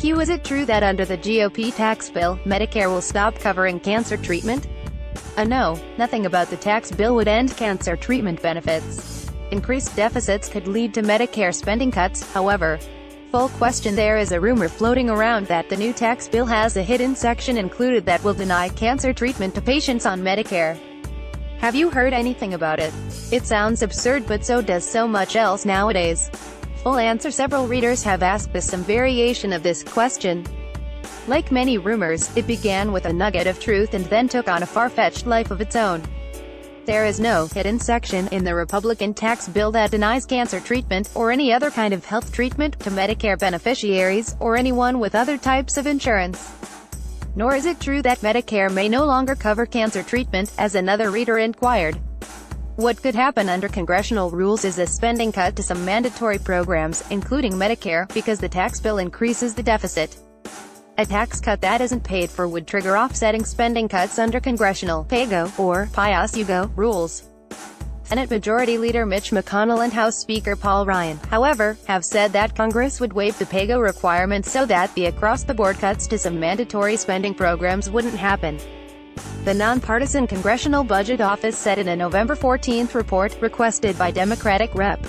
Q. Is it true that under the GOP tax bill, Medicare will stop covering cancer treatment? A no, nothing about the tax bill would end cancer treatment benefits. Increased deficits could lead to Medicare spending cuts, however. Full question There is a rumor floating around that the new tax bill has a hidden section included that will deny cancer treatment to patients on Medicare. Have you heard anything about it? It sounds absurd but so does so much else nowadays. Full answer Several readers have asked us some variation of this question. Like many rumors, it began with a nugget of truth and then took on a far-fetched life of its own. There is no hidden section in the Republican tax bill that denies cancer treatment, or any other kind of health treatment, to Medicare beneficiaries, or anyone with other types of insurance. Nor is it true that Medicare may no longer cover cancer treatment, as another reader inquired. What could happen under congressional rules is a spending cut to some mandatory programs, including Medicare, because the tax bill increases the deficit. A tax cut that isn't paid for would trigger offsetting spending cuts under congressional PAYGO, or pay-as-you-go, rules. Senate Majority Leader Mitch McConnell and House Speaker Paul Ryan, however, have said that Congress would waive the PAYGO requirement so that the across-the-board cuts to some mandatory spending programs wouldn't happen. The nonpartisan Congressional Budget Office said in a November 14 report, requested by Democratic Rep.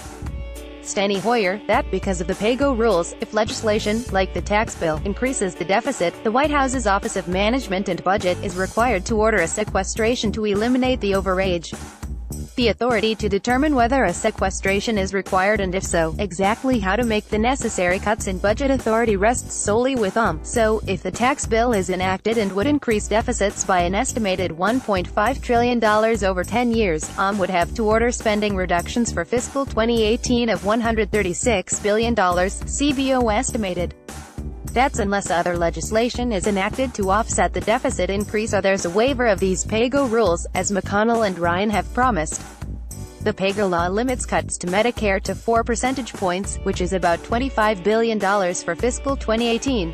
Steny Hoyer, that, because of the PAYGO rules, if legislation, like the tax bill, increases the deficit, the White House's Office of Management and Budget is required to order a sequestration to eliminate the overage the authority to determine whether a sequestration is required and if so, exactly how to make the necessary cuts in budget authority rests solely with UM. So, if the tax bill is enacted and would increase deficits by an estimated $1.5 trillion over 10 years, UM would have to order spending reductions for fiscal 2018 of $136 billion, CBO estimated. That's unless other legislation is enacted to offset the deficit increase or there's a waiver of these PAYGO rules, as McConnell and Ryan have promised. The PAYGO law limits cuts to Medicare to 4 percentage points, which is about $25 billion for fiscal 2018.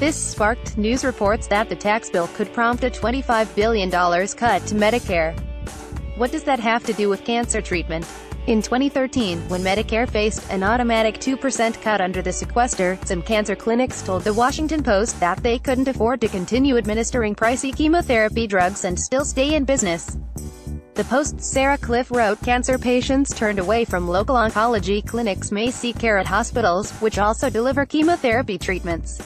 This sparked news reports that the tax bill could prompt a $25 billion cut to Medicare. What does that have to do with cancer treatment? In 2013, when Medicare faced an automatic 2% cut under the sequester, some cancer clinics told The Washington Post that they couldn't afford to continue administering pricey chemotherapy drugs and still stay in business. The Post's Sarah Kliff wrote, cancer patients turned away from local oncology clinics may seek care at hospitals, which also deliver chemotherapy treatments.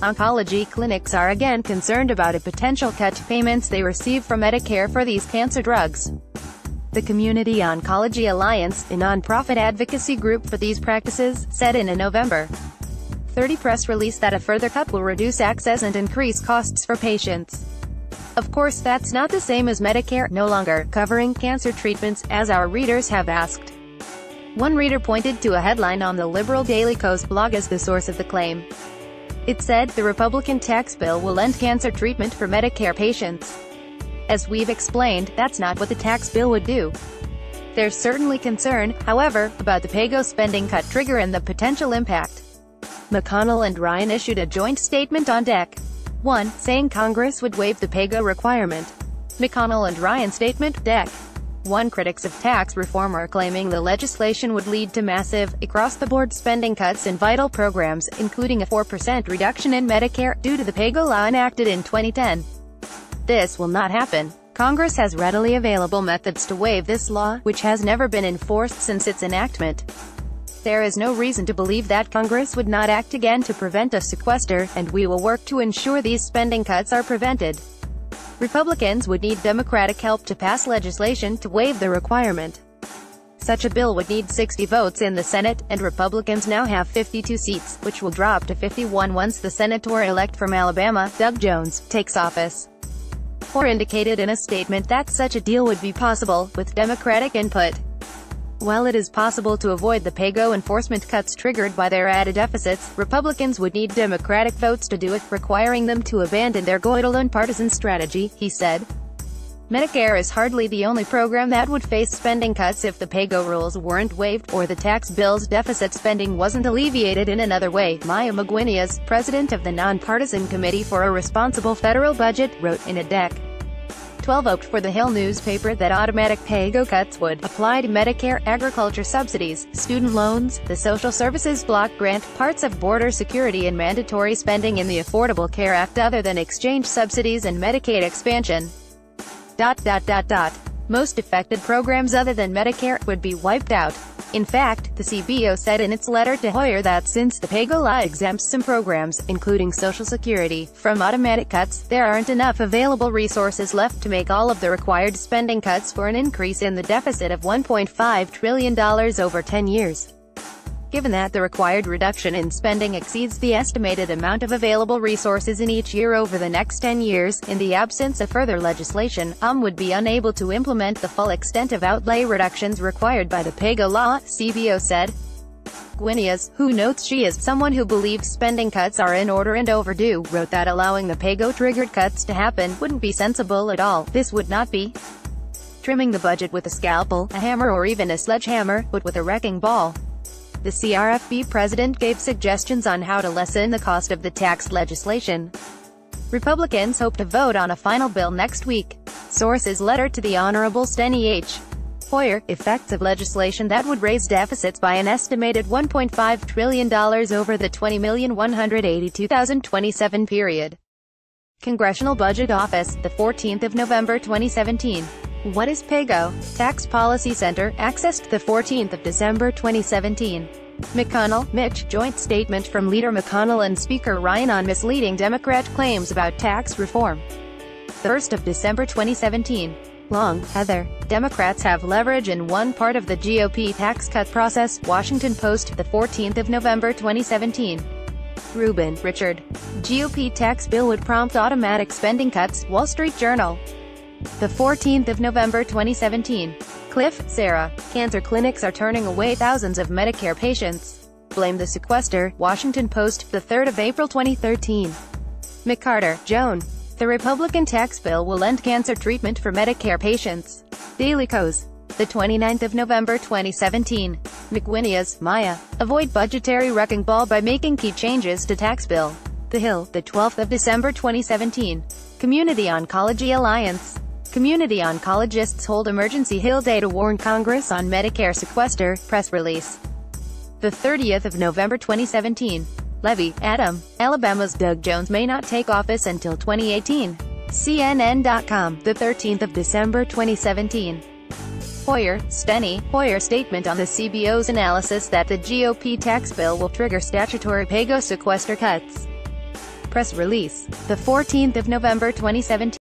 Oncology clinics are again concerned about a potential cut to payments they receive from Medicare for these cancer drugs. The Community Oncology Alliance, a nonprofit advocacy group for these practices, said in a November 30 press release that a further cut will reduce access and increase costs for patients. Of course that's not the same as Medicare, no longer covering cancer treatments, as our readers have asked. One reader pointed to a headline on the liberal Daily Kos blog as the source of the claim. It said, the Republican tax bill will end cancer treatment for Medicare patients. As we've explained, that's not what the tax bill would do. There's certainly concern, however, about the PAYGO spending cut trigger and the potential impact. McConnell and Ryan issued a joint statement on deck. 1. Saying Congress would waive the PAYGO requirement. McConnell and Ryan statement, deck. 1. Critics of tax reform are claiming the legislation would lead to massive, across-the-board spending cuts in vital programs, including a 4% reduction in Medicare, due to the PAYGO law enacted in 2010. This will not happen. Congress has readily available methods to waive this law, which has never been enforced since its enactment. There is no reason to believe that Congress would not act again to prevent a sequester, and we will work to ensure these spending cuts are prevented. Republicans would need Democratic help to pass legislation to waive the requirement. Such a bill would need 60 votes in the Senate, and Republicans now have 52 seats, which will drop to 51 once the senator-elect from Alabama, Doug Jones, takes office or indicated in a statement that such a deal would be possible, with Democratic input. While it is possible to avoid the PAYGO enforcement cuts triggered by their added deficits, Republicans would need Democratic votes to do it, requiring them to abandon their Goitel partisan strategy, he said. Medicare is hardly the only program that would face spending cuts if the PAYGO rules weren't waived, or the tax bill's deficit spending wasn't alleviated in another way. Maya MacGuineas, president of the Nonpartisan Committee for a Responsible Federal Budget, wrote in a deck 12 vote for the Hill newspaper that automatic pay-go cuts would apply to Medicare, agriculture subsidies, student loans, the social services block grant, parts of border security and mandatory spending in the Affordable Care Act other than exchange subsidies and Medicaid expansion. Dot dot dot dot. Most affected programs other than Medicare would be wiped out. In fact, the CBO said in its letter to Hoyer that since the PAYGO law exempts some programs, including Social Security, from automatic cuts, there aren't enough available resources left to make all of the required spending cuts for an increase in the deficit of $1.5 trillion over 10 years given that the required reduction in spending exceeds the estimated amount of available resources in each year over the next 10 years. In the absence of further legislation, UM would be unable to implement the full extent of outlay reductions required by the PAYGO law, CBO said. Guineas, who notes she is someone who believes spending cuts are in order and overdue, wrote that allowing the PAYGO-triggered cuts to happen wouldn't be sensible at all. This would not be trimming the budget with a scalpel, a hammer or even a sledgehammer, but with a wrecking ball. The CRFB president gave suggestions on how to lessen the cost of the tax legislation. Republicans hope to vote on a final bill next week. Sources letter to the Honorable Steny H. Hoyer, effects of legislation that would raise deficits by an estimated $1.5 trillion over the 20,182,027 period. Congressional Budget Office, the 14th of November 2017. What is PAYGO? Tax Policy Center, accessed the 14th of December 2017. McConnell, Mitch, joint statement from Leader McConnell and Speaker Ryan on misleading Democrat claims about tax reform. 1st of December 2017. Long, Heather. Democrats have leverage in one part of the GOP tax cut process, Washington Post, the 14th of November 2017. Rubin, Richard. GOP tax bill would prompt automatic spending cuts, Wall Street Journal. The 14th of November 2017. Kliff, Sarah. Cancer clinics are turning away thousands of Medicare patients. Blame the sequester, Washington Post, the 3rd of April 2013. McCarter, Joan. The Republican tax bill will end cancer treatment for Medicare patients. Daily Kos. The 29th of November 2017. MacGuineas, Maya. Avoid budgetary wrecking ball by making key changes to tax bill. The Hill, the 12th of December 2017. Community Oncology Alliance. Community oncologists hold emergency Hill Day to warn Congress on Medicare sequester, press release. The 30th of November 2017. Levy, Adam. Alabama's Doug Jones may not take office until 2018. CNN.com, the 13th of December 2017. Hoyer, Steny, Hoyer statement on the CBO's analysis that the GOP tax bill will trigger statutory PAYGO sequester cuts. Press release. The 14th of November 2017.